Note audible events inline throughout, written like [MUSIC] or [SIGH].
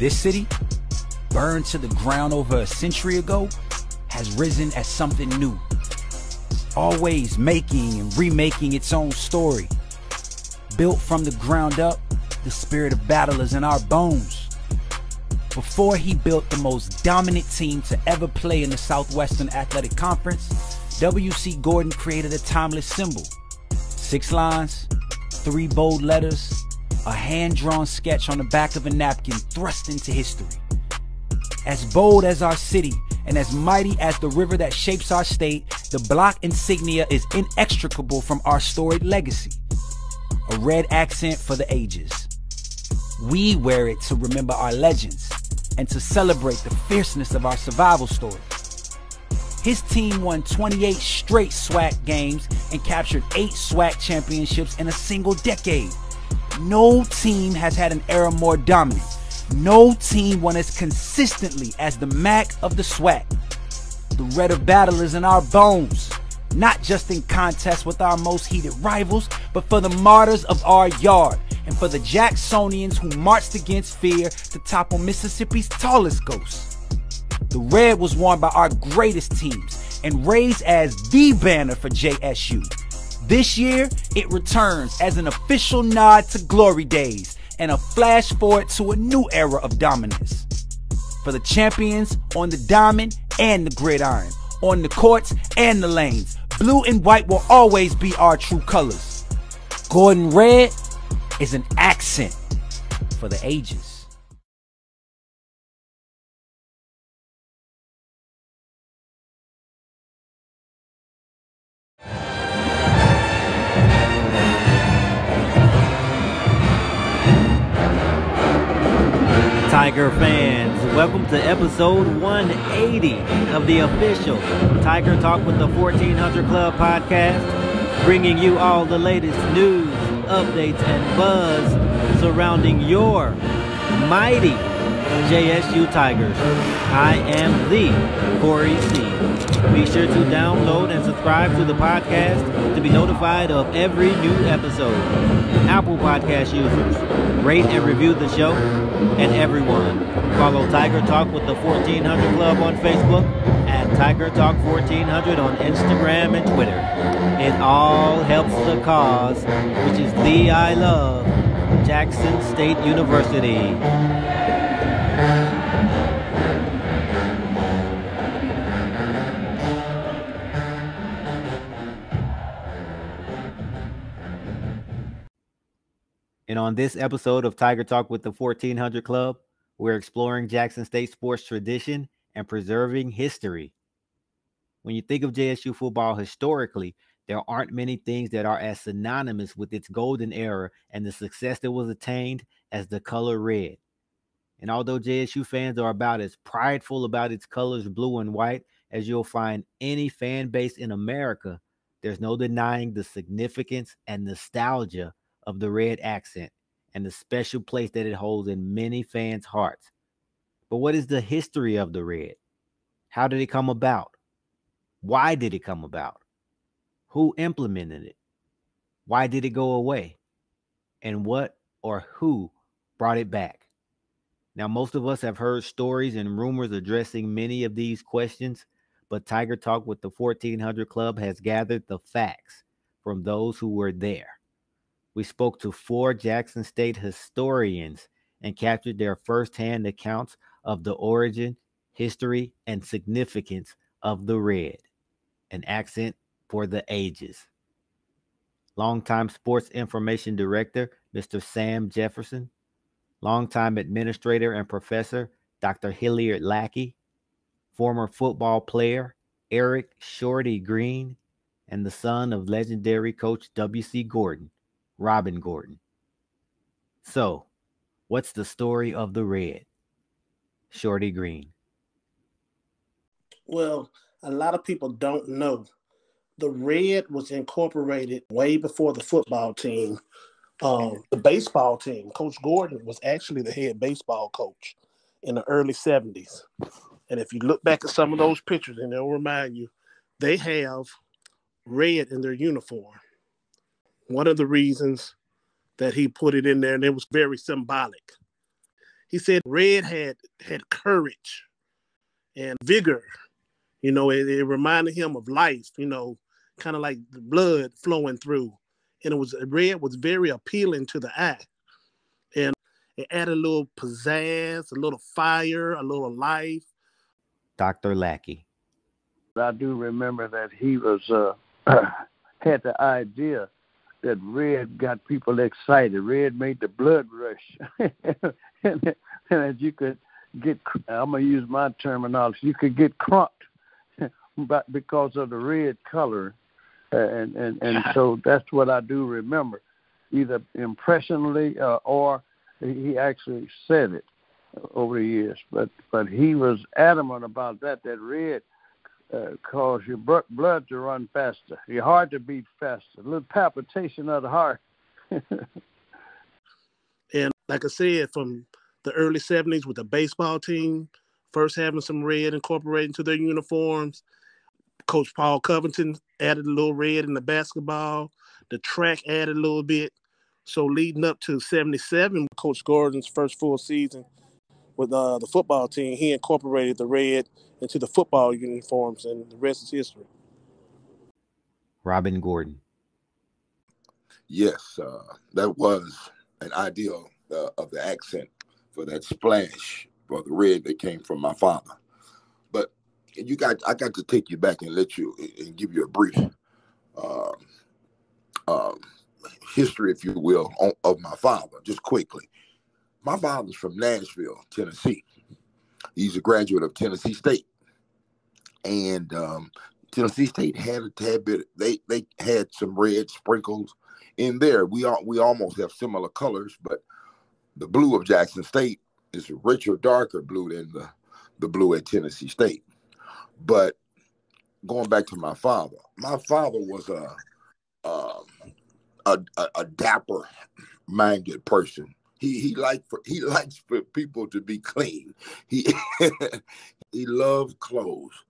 This city, burned to the ground over a century ago, has risen as something new. Always making and remaking its own story. Built from the ground up, the spirit of battle is in our bones. Before he built the most dominant team to ever play in the Southwestern Athletic Conference, W.C. Gordon created a timeless symbol. Six lines, three bold letters, a hand drawn sketch on the back of a napkin thrust into history. As bold as our city and as mighty as the river that shapes our state, the block insignia is inextricable from our storied legacy. A red accent for the ages. We wear it to remember our legends and to celebrate the fierceness of our survival story. His team won 28 straight SWAC games and captured 8 SWAC championships in a single decade. No team has had an era more dominant. No team won as consistently as the MAC of the SWAC. The red of battle is in our bones, not just in contest with our most heated rivals, but for the martyrs of our yard and for the Jacksonians who marched against fear to topple Mississippi's tallest ghost. The red was worn by our greatest teams and raised as the banner for JSU. This year, it returns as an official nod to glory days and a flash forward to a new era of dominance. For the champions on the diamond and the gridiron, on the courts and the lanes, blue and white will always be our true colors. Gordon Red is an accent for the ages. Tiger fans, welcome to episode 180 of the official Tiger Talk with the 1400 Klub podcast, bringing you all the latest news, updates, and buzz surrounding your mighty JSU Tigers. I am the Corey C. Be sure to download and subscribe to the podcast to be notified of every new episode. Apple Podcast users, rate and review the show. And everyone, follow Tiger Talk with the 1400 Klub on Facebook and Tiger Talk 1400 on Instagram and Twitter. It all helps the cause, which is the I love, Jackson State University. And on this episode of Tiger Talk with the 1400 Klub, we're exploring Jackson State sports tradition and preserving history. When you think of JSU football historically, there aren't many things that are as synonymous with its golden era and the success that was attained as the color red. And although JSU fans are about as prideful about its colors, blue and white, as you'll find any fan base in America, there's no denying the significance and nostalgia of the red accent and the special place that it holds in many fans' hearts. But what is the history of the red? How did it come about? Why did it come about? Who implemented it? Why did it go away? And what or who brought it back? Now, most of us have heard stories and rumors addressing many of these questions, but Tiger Talk with the 1400 Klub has gathered the facts from those who were there. We spoke to four Jackson State historians and captured their firsthand accounts of the origin, history, and significance of the red, an accent for the ages. Longtime sports information director, Mr. Sam Jefferson, longtime administrator and professor, Dr. Hilliard Lackey, former football player, Eric Shorty Green, and the son of legendary coach W.C. Gordon Robin Gordon. So, what's the story of the red? Shorty Green. Well, a lot of people don't know. The red was incorporated way before the football team. Um, the baseball team, Coach Gordon was actually the head baseball coach in the early 70s. And if you look back at some of those pictures, and they'll remind you, they have red in their uniform one of the reasons that he put it in there, and it was very symbolic. he said red had had courage and vigor. You know, it, it reminded him of life. You know, kind of like the blood flowing through, and it was red was very appealing to the eye, and it added a little pizzazz, a little fire, a little life. Dr. Lackey. I do remember that he was uh, [CLEARS THROAT] had the idea that red got people excited. Red made the blood rush, [LAUGHS] and, and you could get, I'm gonna use my terminology. You could get crunk, [LAUGHS] but because of the red color, uh, and and and [LAUGHS] so that's what I do remember, either impressionally uh, or he actually said it over the years. But but he was adamant about that. That red uh, cause your blood to run faster, your heart to beat faster, a little palpitation of the heart. [LAUGHS] and like I said, from the early 70s with the baseball team, first having some red incorporated into their uniforms. Coach Paul Covington added a little red in the basketball. The track added a little bit. So leading up to 77, Coach Gordon's first full season with uh, the football team, he incorporated the red into the football uniforms, and the rest is history. Robin Gordon. Yes, uh, that was an ideal uh, of the accent for that splash for the red that came from my father. But you got, I got to take you back and let you and give you a brief um, um, history, if you will, on, of my father, just quickly. My father's from Nashville, Tennessee. He's a graduate of Tennessee State and um, Tennessee State had a tad bit. They they had some red sprinkles in there. We all we almost have similar colors, but the blue of Jackson State is a richer, darker blue than the the blue at Tennessee State. But going back to my father, my father was a um, a, a, a dapper minded person. He he liked for he [LAUGHS] likes for people to be clean. He [LAUGHS] he loved clothes.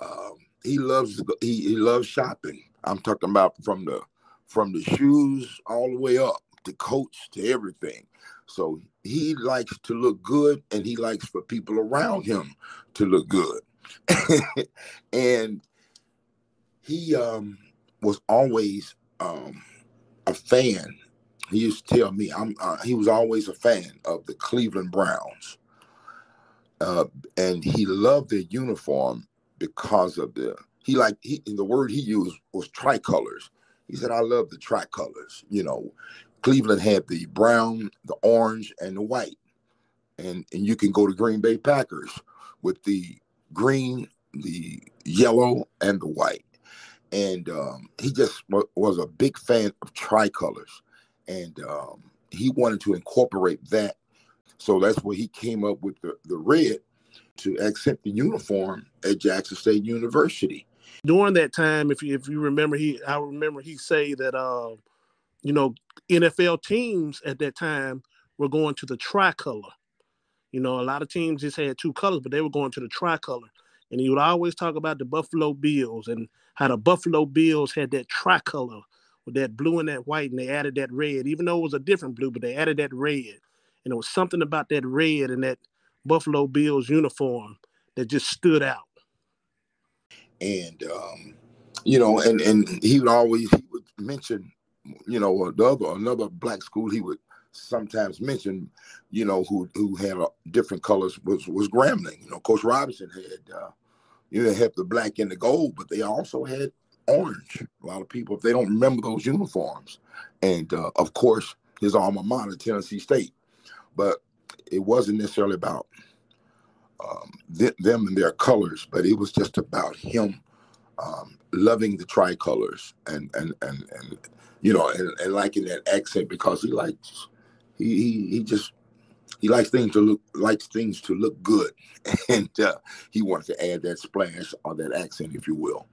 Um, he loves he, he loves shopping. I'm talking about from the from the shoes all the way up to coats to everything. So he likes to look good and he likes for people around him to look good. [LAUGHS] and he um, was always um, a fan. He used to tell me I'm uh, he was always a fan of the Cleveland Browns. Uh, and he loved their uniform because of the he like he the word he used was tricolors. He said, I love the tricolors. You know, Cleveland had the brown, the orange, and the white. And and you can go to Green Bay Packers with the green, the yellow, and the white. And um, he just was a big fan of tricolors. And um, he wanted to incorporate that. So that's where he came up with the, the red to accept the uniform at Jackson State University. During that time, if you if you remember, he I remember he say that uh, you know NFL teams at that time were going to the tricolor. You know, a lot of teams just had two colors, but they were going to the tricolor. And he would always talk about the Buffalo Bills and how the Buffalo Bills had that tricolor with that blue and that white, and they added that red, even though it was a different blue, but they added that red. And it was something about that red and that Buffalo Bills uniform that just stood out. And um, you know, and and he would always he would mention, you know, the other another black school he would sometimes mention, you know, who who had uh, different colors was was Grambling. You know, Coach Robinson had uh, you know had the black and the gold, but they also had orange. A lot of people, if they don't remember those uniforms, and uh, of course his alma mater, Tennessee State. But it wasn't necessarily about um, th- them and their colors, but it was just about him um, loving the tricolors and and and and you know and, and liking that accent because he likes he he, he just he likes things to look likes things to look good, [LAUGHS] and uh, he wants to add that splash or that accent, if you will.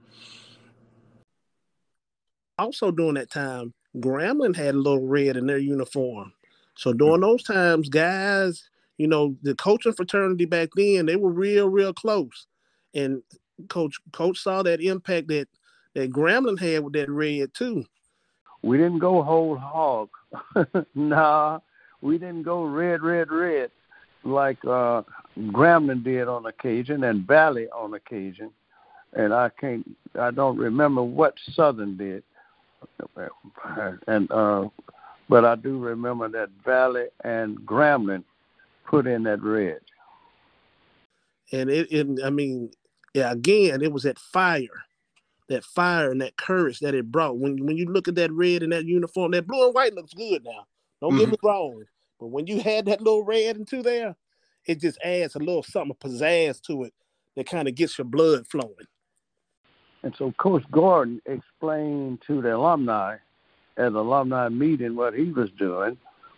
Also, during that time, Grambling had a little red in their uniform. So during those times, guys, you know, the coaching fraternity back then, they were real, real close. And coach coach saw that impact that that Grambling had with that red too. We didn't go whole hog. [LAUGHS] nah, we didn't go red, red, red. like uh, did on occasion and Valley on occasion, and I can't, I don't remember what Southern did, and uh, but I do remember that Valley and Grambling put in that red. And it, it I mean, yeah, again, it was that fire, that fire and that courage that it brought. When when you look at that red and that uniform, that blue and white looks good now. Don't mm-hmm. get me wrong. But when you had that little red into there, it just adds a little something pizzazz to it that kind of gets your blood flowing. And so Coach Gordon explained to the alumni at the alumni meeting what he was doing,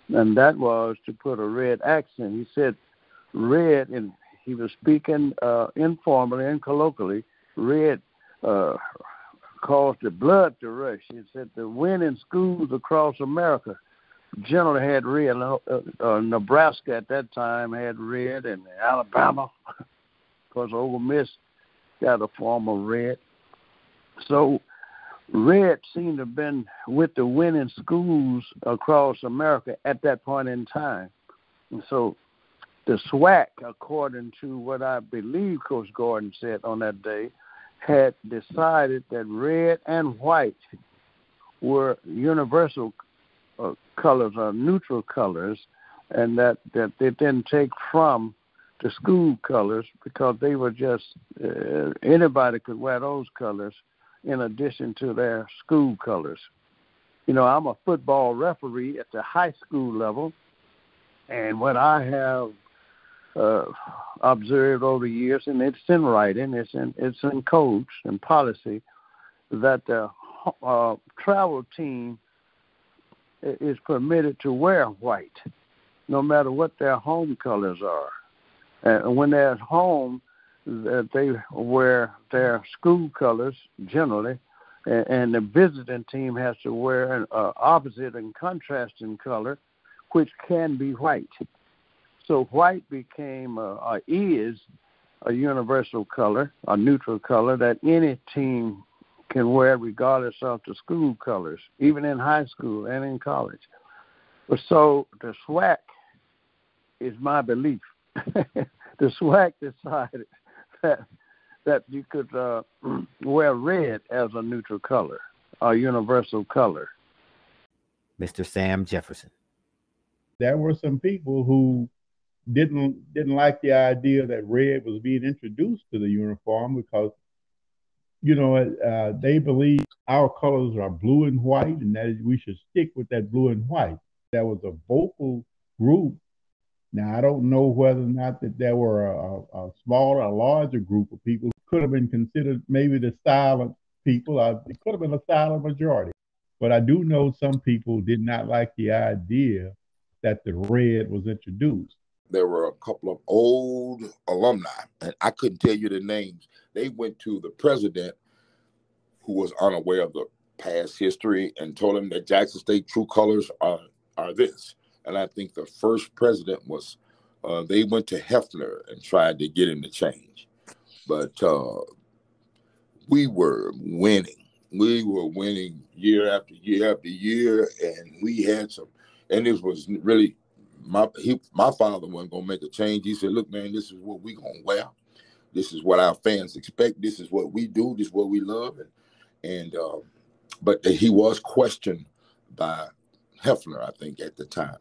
and that was to put a red accent. He said red, and he was speaking uh, informally and colloquially. Red uh, caused the blood to rush. He said the winning schools across America generally had red. Uh, uh, Nebraska at that time had red, and Alabama, [LAUGHS] because Ole Miss got a form of red. So red seemed to have been with the winning schools across America at that point in time. And so the SWAC, according to what I believe Coach Gordon said on that day, had decided that red and white were universal uh, colors or neutral colors, and that that they didn't take from the school colors because they were just uh, anybody could wear those colors in addition to their school colors. You know, I'm a football referee at the high school level, and what I have uh, observed over the years, and it's in writing, it's in it's in codes and policy, that the uh, travel team is permitted to wear white, no matter what their home colors are. And when they're at home, that they wear their school colors generally, and the visiting team has to wear an uh, opposite and contrasting color, which can be white. So white became uh, or is a universal color, a neutral color that any team can wear regardless of the school colors, even in high school and in college. So the SWAC is my belief. [LAUGHS] the SWAC decided that that you could uh, [CLEARS THROAT] wear red as a neutral color, a universal color. Mr. Sam Jefferson. There were some people who didn't didn't like the idea that red was being introduced to the uniform because you know, uh, they believe our colors are blue and white, and that we should stick with that blue and white. That was a vocal group. Now, I don't know whether or not that there were a, a smaller, a larger group of people who could have been considered maybe the silent people. Uh, it could have been a silent majority. But I do know some people did not like the idea that the red was introduced. There were a couple of old alumni, and I couldn't tell you the names they went to the president who was unaware of the past history and told him that Jackson State true colors are are this. And I think the first president was uh, they went to Hefner and tried to get him to change, but uh, we were winning. We were winning year after year after year, and we had some. And this was really my he, my father wasn't gonna make a change. He said, "Look, man, this is what we gonna wear." This is what our fans expect. This is what we do. This is what we love. And, and um, but he was questioned by Hefner, I think, at the time.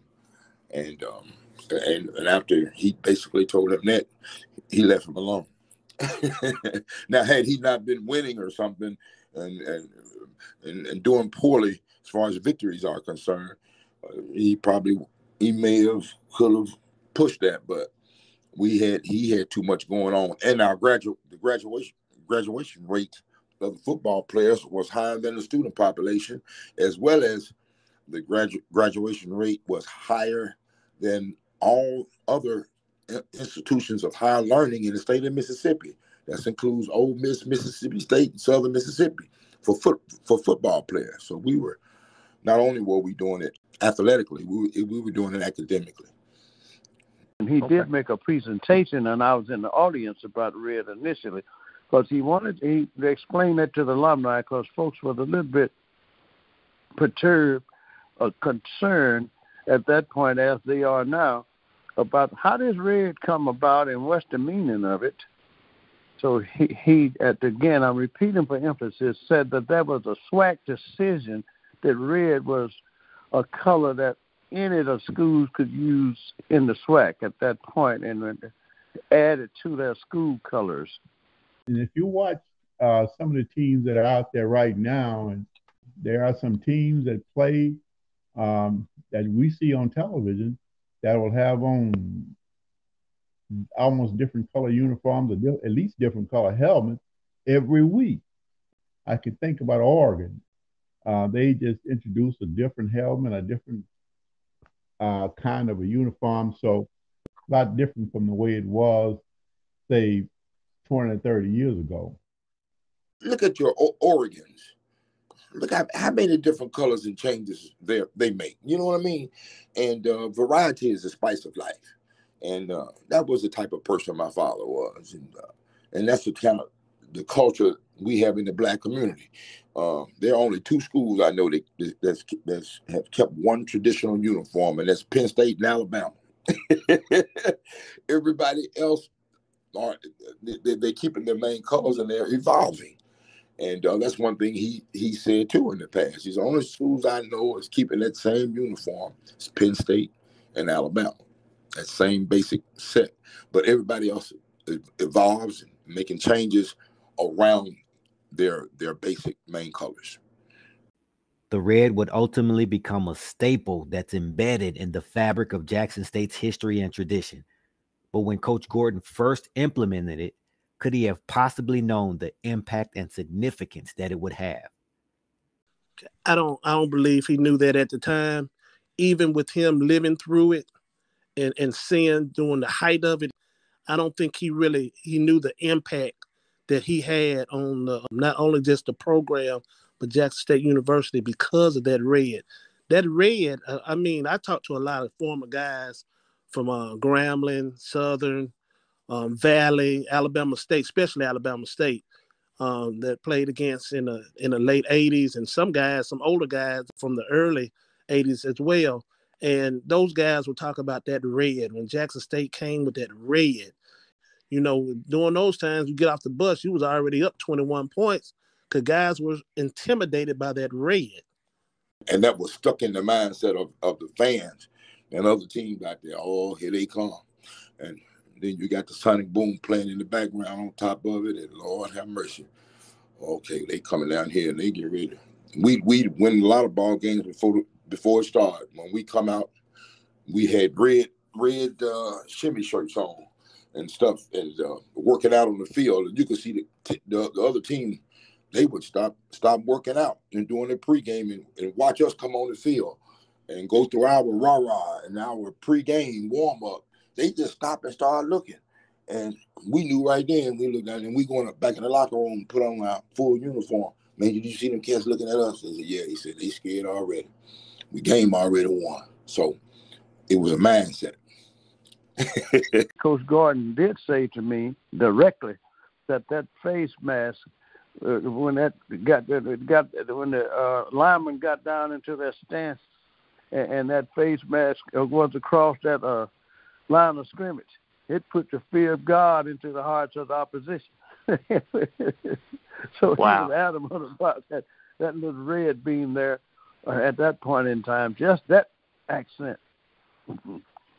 And um, and, and after he basically told him that, he left him alone. [LAUGHS] now, had he not been winning or something and and and, and doing poorly as far as victories are concerned, uh, he probably he may have could have pushed that, but we had he had too much going on, and our graduate the graduation graduation rate of the football players was higher than the student population, as well as the gradu- graduation rate was higher than all other institutions of higher learning in the state of Mississippi. That includes Ole Miss, Mississippi State, and Southern Mississippi for foot for football players. So we were not only were we doing it athletically, we, we were doing it academically. And he okay. did make a presentation, and I was in the audience about Red initially, because he wanted he to explain that to the alumni, because folks were a little bit perturbed or concerned at that point, as they are now, about how does red come about and what's the meaning of it. So he, he at again, I'm repeating for emphasis, said that that was a SWAC decision that red was a color that any of the schools could use in the SWAC at that point and add it to their school colors. And if you watch uh, some of the teams that are out there right now, and there are some teams that play um, that we see on television that will have on almost different color uniforms or at least different color helmets every week. I could think about Oregon. Uh, they just introduced a different helmet, a different uh, kind of a uniform. So a lot different from the way it was, say, 20 or 30 years ago. Look at your o- Oregons. Look at how many different colors and changes they they make. You know what I mean? And uh, variety is the spice of life. And uh, that was the type of person my father was, and uh, and that's the kind of the culture we have in the black community. Uh, there are only two schools I know that that's, that's have kept one traditional uniform, and that's Penn State and Alabama. [LAUGHS] Everybody else are they, they're keeping their main colors and they're evolving. And uh, that's one thing he he said too in the past. He's the only schools I know is keeping that same uniform. It's Penn State and Alabama, that same basic set. But everybody else evolves and making changes around their their basic main colors. The red would ultimately become a staple that's embedded in the fabric of Jackson State's history and tradition. But when Coach Gordon first implemented it, could he have possibly known the impact and significance that it would have? I don't I don't believe he knew that at the time. Even with him living through it and, and seeing during the height of it, I don't think he really he knew the impact that he had on the, not only just the program but Jackson State University because of that red. That red, uh, I mean, I talked to a lot of former guys from uh, Grambling, Southern, um, Valley, Alabama State, especially Alabama State, um, that played against in the in the late '80s, and some guys, some older guys from the early '80s as well. And those guys will talk about that red when Jackson State came with that red. You know, during those times, you get off the bus, you was already up 21 points because guys were intimidated by that red. And that was stuck in the mindset of, of the fans and other teams out there. Oh, here they come. And then you got the sonic boom playing in the background on top of it, and Lord have mercy. Okay, they coming down here and they get ready. We we win a lot of ball games before before it started. When we come out, we had red red uh, shimmy shirts on and stuff and uh, working out on the field. And you could see the, the, the other team, they would stop stop working out and doing their pregame and, and watch us come on the field and go through our rah rah and our pregame warm up. They just stop and start looking. And we knew right then, we looked at it and we going back in the locker room put on our full uniform. Man, did you see them kids looking at us? I said, yeah. He said, they scared already. We game already won. So it was a mindset. [LAUGHS] Coach Gordon did say to me directly that that face mask, uh, when that got got when the uh, lineman got down into their stance, and, and that face mask was across that uh, line of scrimmage, it put the fear of God into the hearts of the opposition. [LAUGHS] so wow. he was adamant about that that little red beam there uh, at that point in time. Just that accent.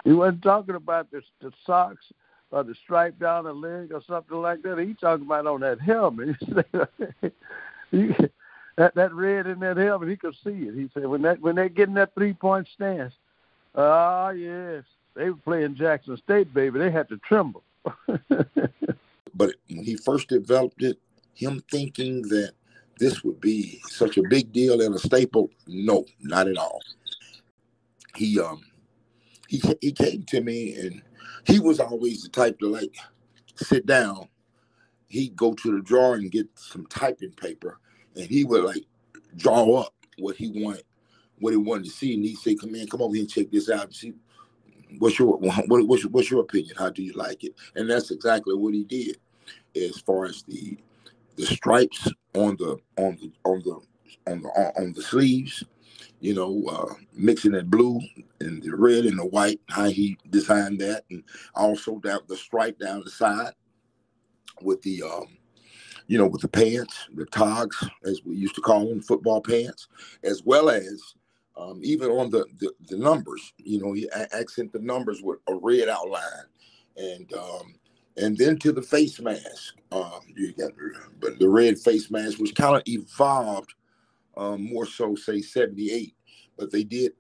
He wasn't talking about the, the socks or the stripe down the leg or something like that. He talking about on that helmet. [LAUGHS] he, that that red in that helmet, he could see it. He said when that when they get in that three point stance, ah yes, they were playing Jackson State, baby. They had to tremble. [LAUGHS] but when he first developed it, him thinking that this would be such a big deal and a staple, no, not at all. He um he he came to me and he was always the type to like sit down. He'd go to the drawer and get some typing paper, and he would like draw up what he wanted, what he wanted to see, and he'd say, "Come in, come over here and check this out and see what's your what, what's your, what's your opinion? How do you like it?" And that's exactly what he did, as far as the the stripes on the on the on the on the on the sleeves you know, uh, mixing that blue and the red and the white, how he designed that, and also down the stripe down the side with the, um, you know, with the pants, the togs, as we used to call them, football pants, as well as um, even on the, the, the numbers. You know, he accent the numbers with a red outline, and um, and then to the face mask. Um, you got but the red face mask, was kind of evolved um, more so, say '78, but they did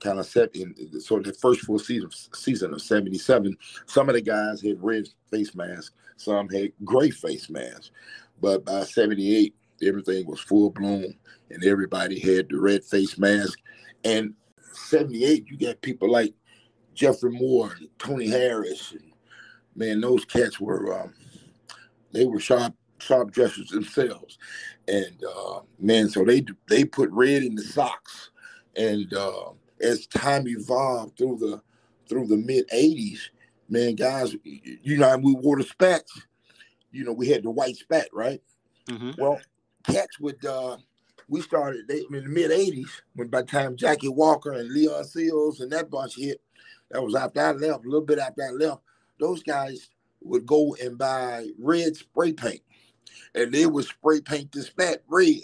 kind of set in so the first full season season of 77 some of the guys had red face masks some had gray face masks but by 78 everything was full blown and everybody had the red face mask and 78 you got people like jeffrey moore and tony harris and man those cats were um, they were sharp sharp dressers themselves and uh, man, so they they put red in the socks, and uh, as time evolved through the through the mid '80s, man, guys, you know, we wore the spats. You know, we had the white spat, right? Mm-hmm. Well, cats would. Uh, we started they, in the mid '80s when by the time Jackie Walker and Leon Seals and that bunch hit, that was after I left, a little bit after I left. Those guys would go and buy red spray paint and they would spray paint the spat red.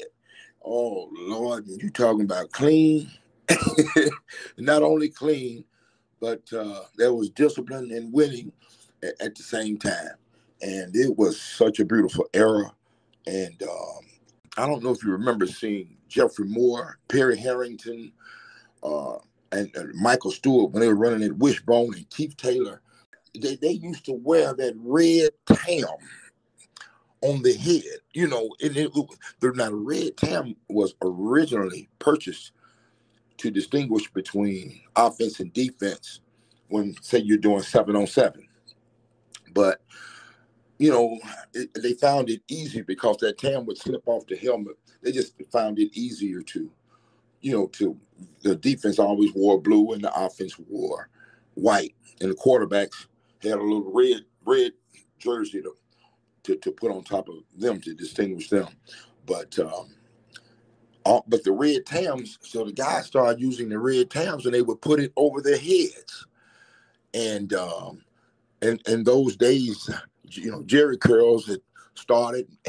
Oh Lord, you talking about clean? [LAUGHS] Not only clean, but uh, there was discipline and winning at, at, the same time, and it was such a beautiful era. And um, I don't know if you remember seeing Jeffrey Moore, Perry Harrington, uh, and, Michael Stewart when they were running at Wishbone and Keith Taylor. They, they used to wear that red tam on the head. You know, and it, the now red tam was originally purchased to distinguish between offense and defense when say you're doing seven on seven. But you know, it, they found it easy because that tam would slip off the helmet. They just found it easier to, you know, to the defense always wore blue and the offense wore white, and the quarterbacks had a little red red jersey to to, to put on top of them to distinguish them. But um, but the red tams, so the guys started using the red tams and they would put it over their heads. And um, and in those days, you know, Jheri curls had started, [LAUGHS]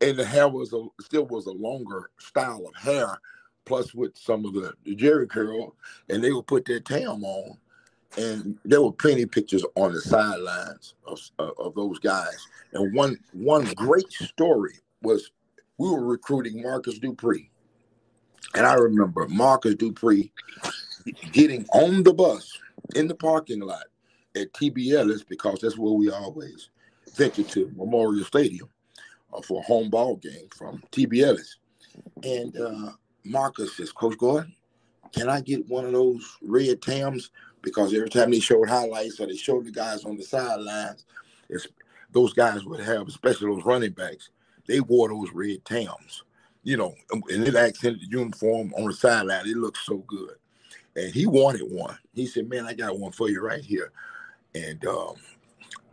and the hair was a, still was a longer style of hair, plus with some of the, the Jheri curl, and they would put their tam on, and there were plenty of pictures on the sidelines of, uh, of those guys. And one one great story was we were recruiting Marcus Dupree, and I remember Marcus Dupree getting on the bus in the parking lot at TB Ellis because that's where we always venture to Memorial Stadium uh, for a home ball game from TB Ellis. And uh, Marcus says, Coach Gordon, can I get one of those red Tams? because every time they showed highlights or they showed the guys on the sidelines, those guys would have, especially those running backs, they wore those red Tams, you know, and it accented the uniform on the sideline. It looked so good. And he wanted one. He said, Man, I got one for you right here. And um,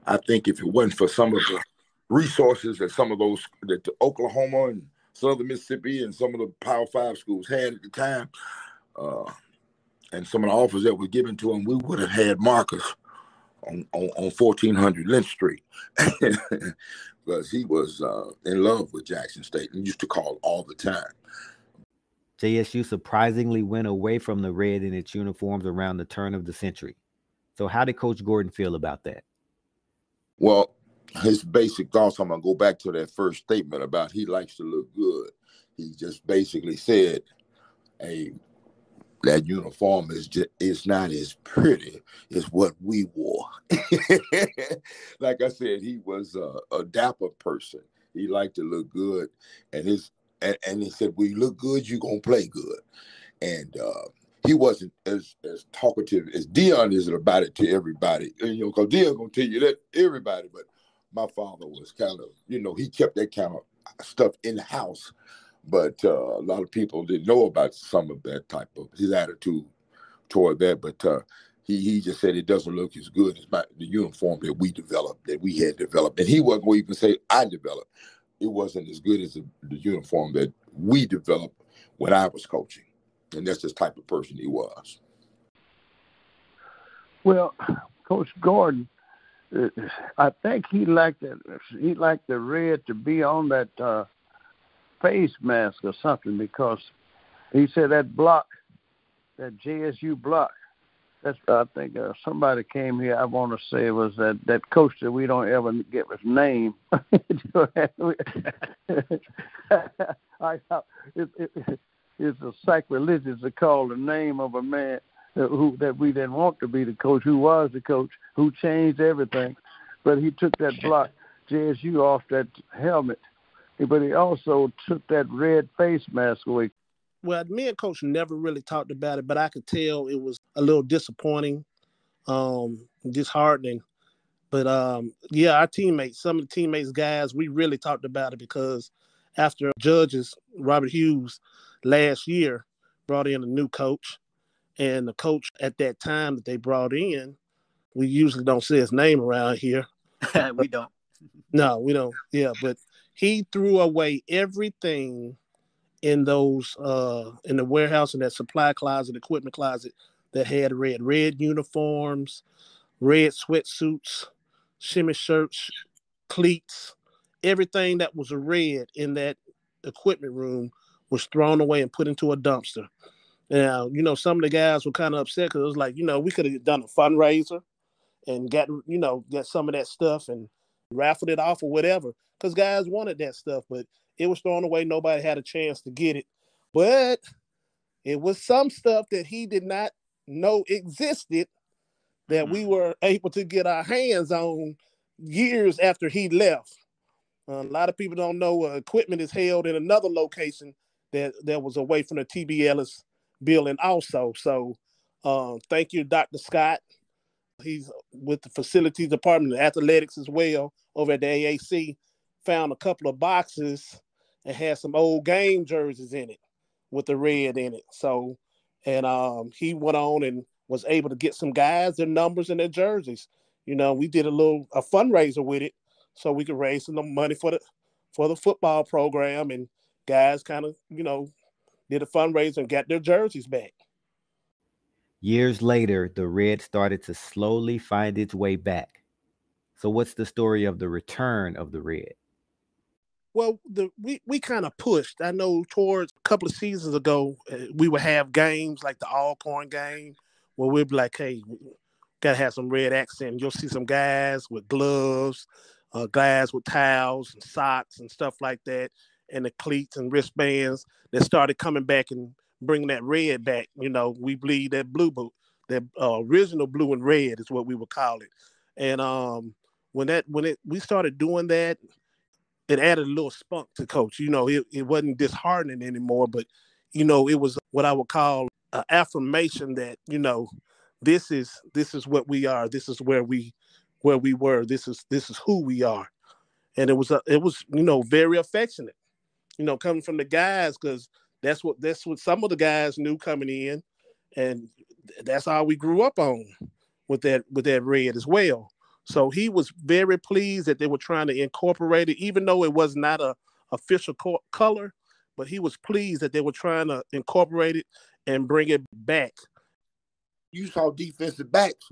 I think if it wasn't for some of the resources that some of those that the Oklahoma and Southern Mississippi and some of the Power Five schools had at the time, uh, and some of the offers that were given to him, we would have had Marcus on, on, on 1400 Lynch Street [LAUGHS] because he was uh, in love with Jackson State and used to call all the time. JSU surprisingly went away from the red in its uniforms around the turn of the century. So, how did Coach Gordon feel about that? Well, his basic thoughts, I'm going to go back to that first statement about he likes to look good. He just basically said, Hey, that uniform is just it's not as pretty as what we wore. [LAUGHS] like I said, he was a, a, dapper person. He liked to look good, and his and, and he said, "We look good, you gonna play good." And uh, he wasn't as as talkative as Deion is about it to everybody. And, you know, because Deion gonna tell you that everybody, but my father was kind of, you know, he kept that kind of stuff in house but uh, a lot of people didn't know about some of that type of his attitude toward that. But uh, he he just said it doesn't look as good as my, the uniform that we developed, that we had developed, and he wasn't going to even say I developed. It wasn't as good as the, the uniform that we developed when I was coaching. And that's the type of person he was. Well, Coach Gordon, uh, I think he liked it. He liked the red to be on that uh, face mask or something because he said that block, that JSU block. That's I think uh, somebody came here. I want to say it was that that coach that we don't ever get his name. [LAUGHS] [LAUGHS] I, it, it, it's a sacrilegious to call the name of a man who that we didn't want to be the coach, who was the coach, who changed everything. But he took that block JSU off that helmet, but he also took that red face mask away. Well, me and coach never really talked about it, but I could tell it was a little disappointing, um, disheartening. But um, yeah, our teammates, some of the teammates, guys, we really talked about it because after judges Robert Hughes last year brought in a new coach, and the coach at that time that they brought in, we usually don't say his name around here. [LAUGHS] we don't. no, we don't. Yeah, but he threw away everything in those uh in the warehouse in that supply closet, equipment closet that had red, red uniforms, red sweatsuits, shimmy shirts, cleats, everything that was red in that equipment room was thrown away and put into a dumpster. Now, you know, some of the guys were kind of upset because it was like, you know, we could have done a fundraiser and got, you know, got some of that stuff and raffled it off or whatever because guys wanted that stuff, but it was thrown away. Nobody had a chance to get it. But it was some stuff that he did not know existed that mm-hmm. we were able to get our hands on years after he left. Uh, a lot of people don't know uh, equipment is held in another location that, that was away from the TB Ellis building also. So um, thank you, Dr. Scott. He's with the facilities department and athletics as well over at the AAC. Found a couple of boxes and had some old game jerseys in it with the red in it. So, and um, he went on and was able to get some guys their numbers and their jerseys. You know, we did a little a fundraiser with it so we could raise some money for the for the football program and guys kind of you know did a fundraiser and got their jerseys back. Years later, the red started to slowly find its way back. So, what's the story of the return of the red? Well, the we, we kind of pushed. I know towards a couple of seasons ago, uh, we would have games like the Alcorn game where we'd be like, hey, gotta have some red accent. You'll see some guys with gloves, uh, guys with towels and socks and stuff like that and the cleats and wristbands that started coming back and bringing that red back. You know, we bleed that blue boot, that uh, original blue and red is what we would call it. And um, when that when it we started doing that, it added a little spunk to coach. You know, it, it wasn't disheartening anymore, but you know, it was what I would call an affirmation that you know this is this is what we are. This is where we where we were. This is this is who we are. And it was a, it was you know very affectionate you know, coming from the guys because that's what that's what some of the guys knew coming in, and that's all we grew up on with that with that red as well. So he was very pleased that they were trying to incorporate it, even though it was not a official co- color. But he was pleased that they were trying to incorporate it and bring it back. You saw defensive backs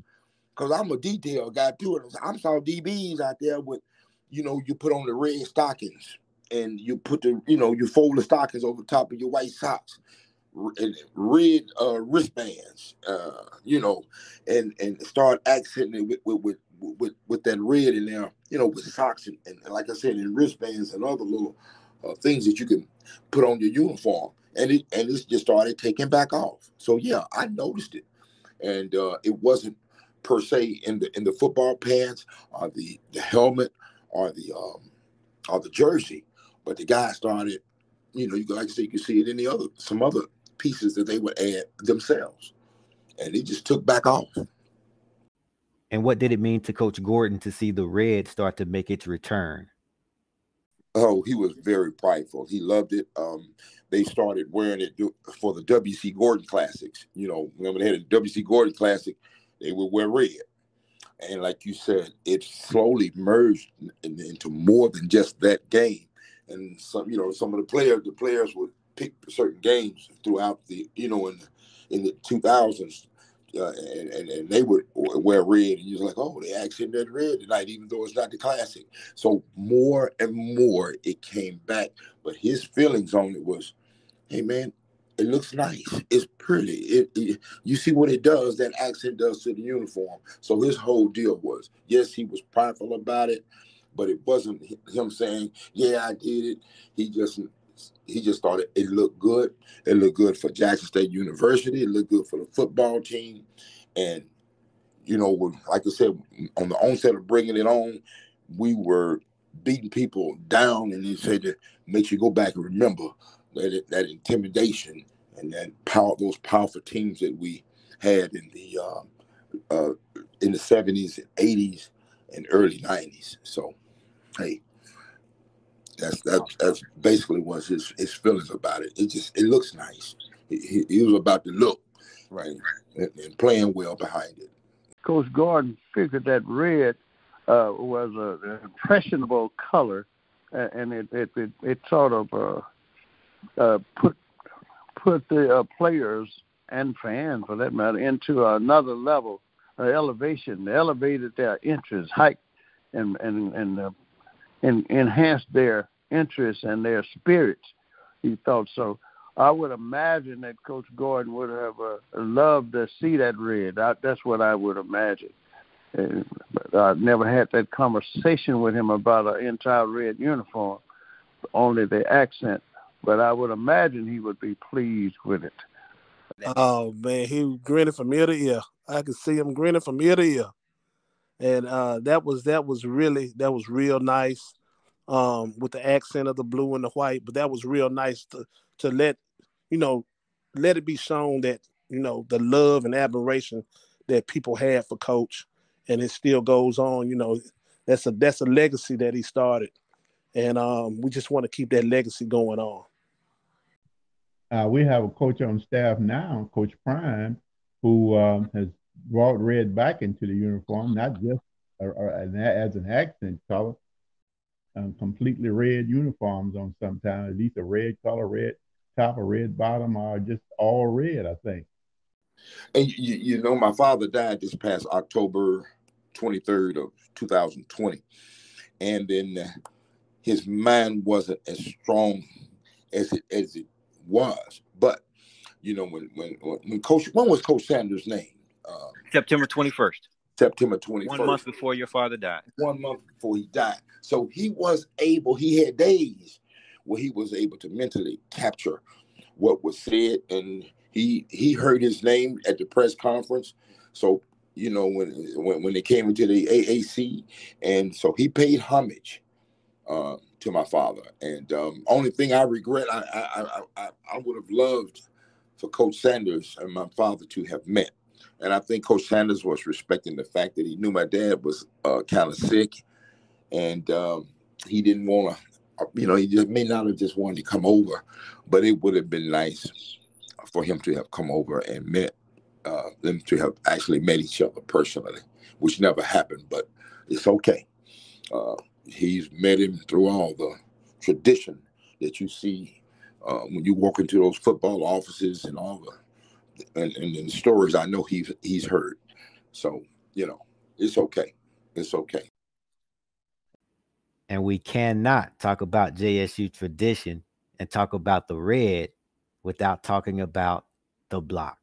because I'm a detail guy too. I saw DBs out there with, you know, you put on the red stockings and you put the you know you fold the stockings over top of your white socks and red uh, wristbands uh, you know and and start accenting it with with, with with with that red in there you know with socks and, and like i said in wristbands and other little uh, things that you can put on your uniform. And it and it just started taking back off. So yeah i noticed it. And uh, it wasn't per se in the in the football pants or the the helmet or the um or the jersey but the guy started, you know, you like I say, you can see it in the other some other pieces that they would add themselves, and it just took back off. And what did it mean to Coach Gordon to see the red start to make its return? Oh, he was very prideful. He loved it. Um, they started wearing it for the WC Gordon Classics. You know, when they had a WC Gordon Classic, they would wear red. And like you said, it slowly merged into more than just that game and some you know some of the players the players would pick certain games throughout the you know in in the 2000s uh, and, and, and they would wear red, and you're like, oh, they actually did red tonight, even though it's not the classic. So more and more it came back, but his feelings on it was, hey man, it looks nice, it's pretty. It, it you see what it does, that accent does to the uniform. So his whole deal was, yes, he was prideful about it, but it wasn't him saying, yeah, I did it. He just he just thought it, it looked good. It looked good for Jackson State University. It looked good for the football team. And, you know, like I said, on the onset of bringing it on, we were beating people down. And he said it makes you go back and remember that, that intimidation and that power, those powerful teams that we had in the uh, uh, in the 70s and 80s and early 90s. So, hey, that's that's that's basically was his his feelings about it. It just it looks nice. He, he was about to look, right, and, and, playing well behind it. Coach Gordon figured that red uh, was a, an impressionable color, and it it it, it sort of uh, uh, put put the uh, players and fans, for that matter, into another level, uh, elevation. elevated their interest, hiked and and and uh, and enhance their interests and their spirits. He thought so. I would imagine that Coach Gordon would have uh, loved to see that red. I, that's what I would imagine. And, but I never had that conversation with him about an entire red uniform, only the accent. But I would imagine he would be pleased with it. Oh man, he was grinning from ear to ear. I could see him grinning from ear to ear and uh, that was that was really that was real nice um, with the accent of the blue and the white. But that was real nice to to let you know let it be shown that you know the love and admiration that people had for Coach, and it still goes on. You know, that's a that's a legacy that he started, and um, we just want to keep that legacy going on. Uh, we have a coach on staff now, Coach Prime, who um, has brought red back into the uniform, not just a, a, as an accent color. Um, completely red uniforms on sometimes, at least a red color, red top, a red bottom, or just all red, I think. And you, you know, my father died this past October 23rd of 2020. And then uh, his mind wasn't as strong as it as it was. But you know, when when when Coach when was Coach Sanders' name? Um, September 21st. September 21st. One month before your father died. One month before he died. So he was able, he had days where he was able to mentally capture what was said. And he he heard his name at the press conference. So, you know, when when, when they came into the AAC, and so he paid homage uh, to my father. And um, only thing I regret, I I, I, I would have loved for Coach Sanders and my father to have met and I think Coach Sanders was respecting the fact that he knew my dad was uh, kind of sick, and um, he didn't want to, you know, he just may not have just wanted to come over, but it would have been nice for him to have come over and met uh, them to have actually met each other personally, which never happened, but it's okay. Uh, he's met him through all the tradition that you see uh, when you walk into those football offices and all the and, and, and stories I know he's he's heard. So you know, it's okay. It's okay. And we cannot talk about JSU tradition and talk about the red without talking about the block.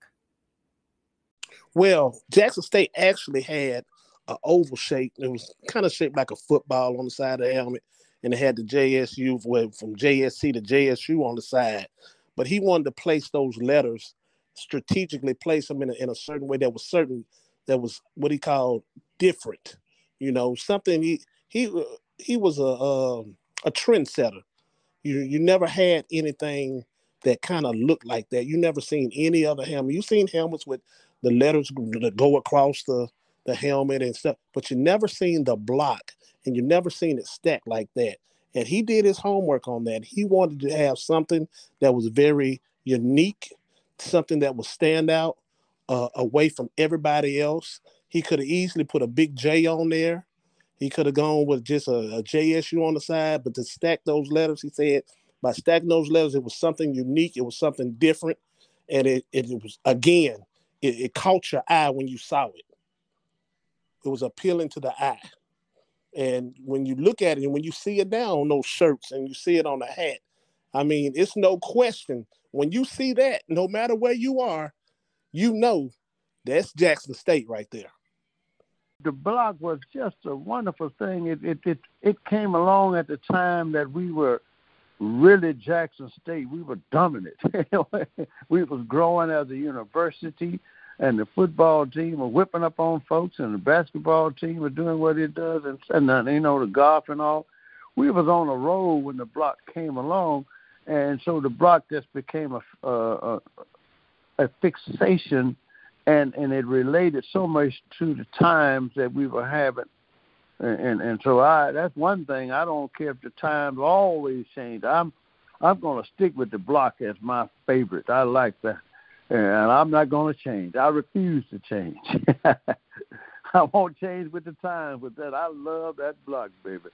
Well, Jackson State actually had an oval shape. It was kind of shaped like a football on the side of the helmet, and it had the JSU from JSC to JSU on the side. But he wanted to place those letters strategically place him in a, in a certain way that was certain that was what he called different you know something he he he was a um, a trendsetter. You you never had anything that kind of looked like that. You never seen any other helmet. You seen helmets with the letters that go across the the helmet and stuff but you never seen the block and you never seen it stacked like that. And he did his homework on that. He wanted to have something that was very unique something that would stand out uh, away from everybody else. He could have easily put a big J on there. He could have gone with just a, a JSU on the side, but to stack those letters, he said, By stacking those letters, it was something unique. It was something different, and it it, it was again, it, it caught your eye when you saw it. It was appealing to the eye, and when you look at it and when you see it now on those shirts and you see it on the hat, I mean, it's no question. When you see that, no matter where you are, you know that's Jackson State right there the block was just a wonderful thing. It it it, it came along at the time that we were really Jackson State. We were dominant. [LAUGHS] we was growing as a university, and the football team were whipping up on folks, and the basketball team were doing what it does, and and you know the golf and all. We was on a roll when the block came along, and so the block just became a a, a fixation and and it related so much to the times that we were having. And and, and so i that's one thing. I don't care if the times always change. I'm i'm going to stick with the block as my favorite. I like that. And i'm not going to change. I refuse to change. [LAUGHS] I won't change with the times With that i love that block baby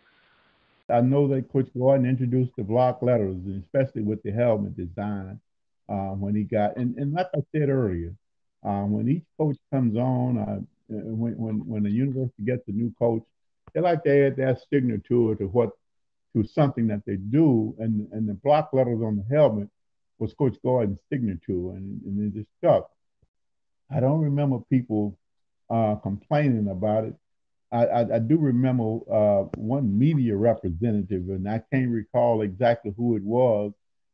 i know that coach gordon introduced the block letters especially with the helmet design um, when he got and, and like i said earlier um, when each coach comes on, uh, when, when when the university gets a new coach, they like to add their signature to what to something that they do, and and the block letters on the helmet was Coach Gordon's signature, and, and it just stuck. I don't remember people uh, complaining about it. I, I, I do remember uh, one media representative, and I can't recall exactly who it was.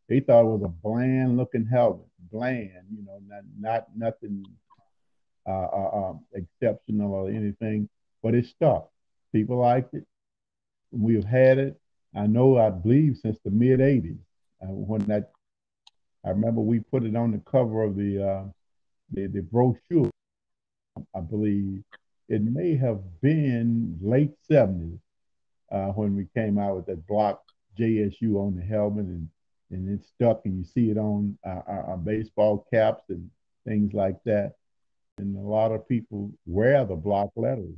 They thought it was a bland looking helmet bland, you know, not not nothing uh, uh, um, exceptional or anything, but it stuck. People liked it. We've had it. I know, I believe, since the mid '80s. Uh, when that, I remember we put it on the cover of the uh, the, the brochure. I believe it may have been late '70s uh, when we came out with that block JSU on the helmet and and it's stuck and you see it on our, our, baseball caps and things like that. And a lot of people wear the block letters.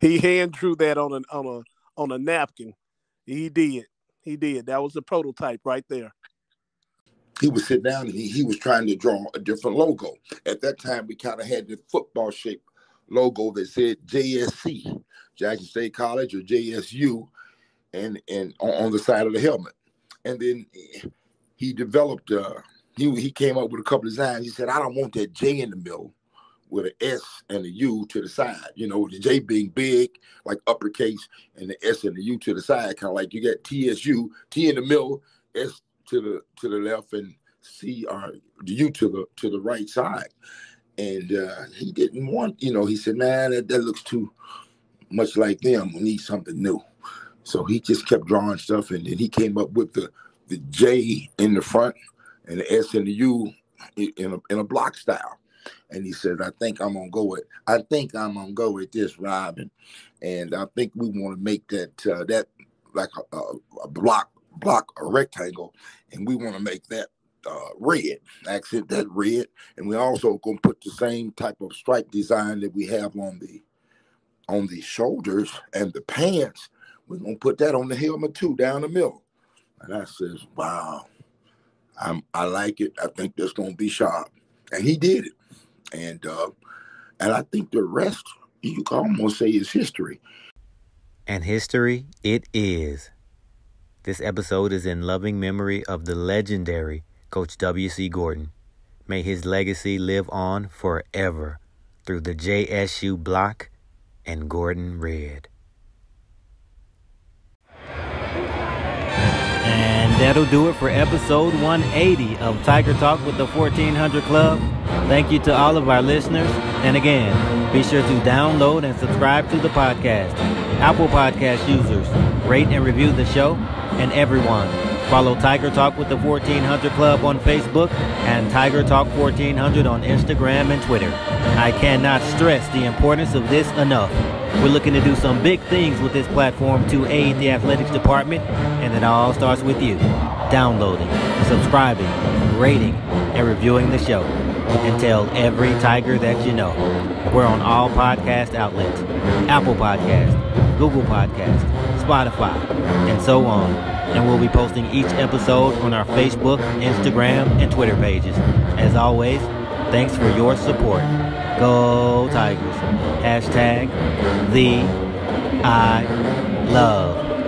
He hand drew that on a on a on a napkin. He did. He did. That was the prototype right there. He would sit down and he, he was trying to draw a different logo. At that time, we kind of had the football shape logo that said JSC, Jackson State College or JSU, and and on, the side of the helmet and then he developed. Uh, he he came up with a couple of designs. He said, "I don't want that J in the middle." with an S and a U to the side. You know, the J being big, like uppercase, and the S and the U to the side, kind of like you got TSU, T in the middle, S to the to the left, and C or uh, the U to the to the right side. And uh, he didn't want, you know, he said, "Man, that, that looks too much like them. We need something new." So he just kept drawing stuff, and then he came up with the the J in the front and the S and the U in a in a block style. And he said, "I think I'm gonna go with I think I'm gonna go with this, Robin, and I think we want to make that uh, that like a, a, a, block block a rectangle, and we want to make that." Uh, red, accent that red, and we also gonna put the same type of stripe design that we have on the on the shoulders and the pants we're gonna put that on the helmet too, down the middle. And I says, Wow, I'm I like it. I think that's gonna be sharp. And he did it. And uh and I think the rest you can almost say is history. And history it is. This episode is in loving memory of the legendary Coach W.C. Gordon. May his legacy live on forever through the JSU block and Gordon Red. And that'll do it for episode 180 of Tiger Talk with the 1400 Klub. Thank you to all of our listeners. And again, be sure to download and subscribe to the podcast. Apple Podcast users, rate and review the show. And everyone, follow Tiger Talk with the 1400 Klub on Facebook and Tiger Talk 1400 on Instagram and Twitter. I cannot stress the importance of this enough. We're looking to do some big things with this platform to aid the athletics department, and it all starts with you downloading, subscribing, rating, and reviewing the show. And tell every Tiger that you know. We're on all podcast outlets Apple Podcast, Google Podcast, Spotify, and so on. And we'll be posting each episode on our Facebook, Instagram, and Twitter pages. As always, thanks for your support. Go Tigers. Hashtag Thee I Love.